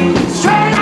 straight